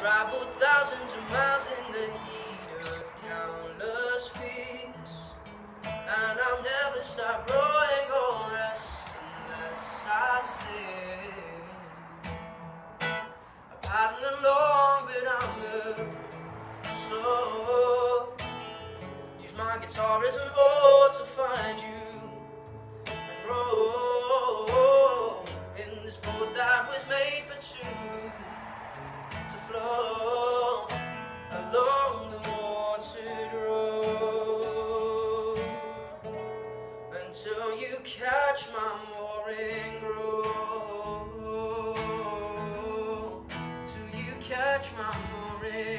traveled thousands of miles in the heat of countless weeks. And I'll never stop growing or rest unless I sing. I'm paddling along, but I move slow. Use my guitar as an oar until you catch my maroon rope. Till you catch my mooring.